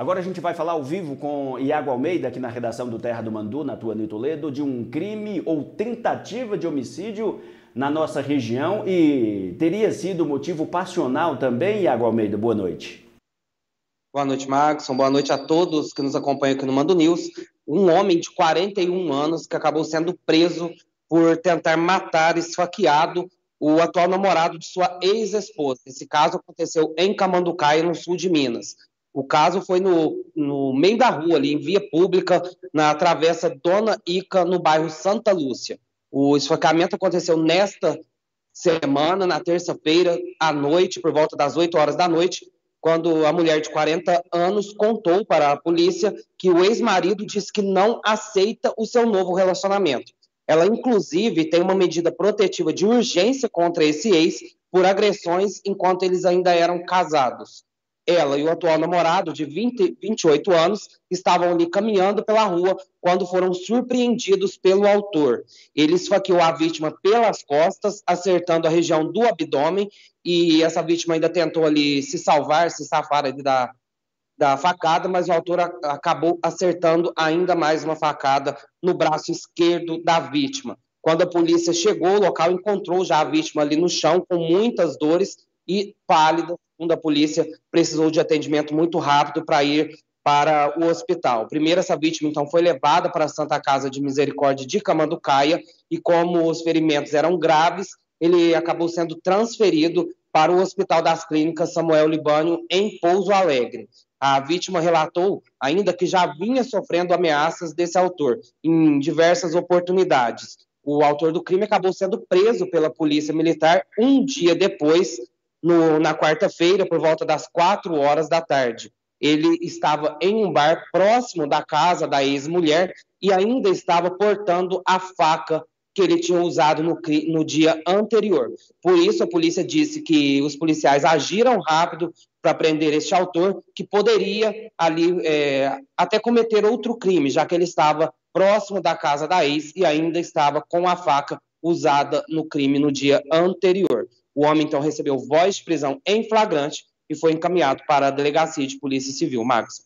Agora a gente vai falar ao vivo com Iago Almeida, aqui na redação do Terra do Mandu, na Tua Toledo, de um crime ou tentativa de homicídio na nossa região e teria sido motivo passional também, Iago Almeida. Boa noite. Boa noite, Marcos. Boa noite a todos que nos acompanham aqui no Mando News. Um homem de 41 anos que acabou sendo preso por tentar matar, esfaqueado, o atual namorado de sua ex-esposa. Esse caso aconteceu em Camanducaia, no sul de Minas. O caso foi no, no meio da rua, ali em via pública, na travessa Dona Ica, no bairro Santa Lúcia. O esfaqueamento aconteceu nesta semana, na terça-feira, à noite, por volta das 8 horas da noite, quando a mulher de 40 anos contou para a polícia que o ex-marido disse que não aceita o seu novo relacionamento. Ela, inclusive, tem uma medida protetiva de urgência contra esse ex por agressões enquanto eles ainda eram casados ela e o atual namorado, de 20, 28 anos, estavam ali caminhando pela rua quando foram surpreendidos pelo autor. Ele esfaqueou a vítima pelas costas, acertando a região do abdômen, e essa vítima ainda tentou ali se salvar, se safar ali da, da facada, mas o autor acabou acertando ainda mais uma facada no braço esquerdo da vítima. Quando a polícia chegou ao local, encontrou já a vítima ali no chão, com muitas dores e pálida, segundo a polícia, precisou de atendimento muito rápido para ir para o hospital. Primeiro, essa vítima, então, foi levada para a Santa Casa de Misericórdia de Camanducaia e, como os ferimentos eram graves, ele acabou sendo transferido para o Hospital das Clínicas Samuel Libânio, em Pouso Alegre. A vítima relatou ainda que já vinha sofrendo ameaças desse autor em diversas oportunidades. O autor do crime acabou sendo preso pela Polícia Militar um dia depois no, na quarta-feira, por volta das quatro horas da tarde. Ele estava em um bar próximo da casa da ex-mulher e ainda estava portando a faca que ele tinha usado no, no, dia anterior. Por isso, a polícia disse que os policiais agiram rápido para prender este autor, que poderia ali é, até cometer outro crime, já que ele estava próximo da casa da ex e ainda estava com a faca usada no crime no dia anterior. O homem então recebeu voz de prisão em flagrante e foi encaminhado para a delegacia de polícia civil. Marcos.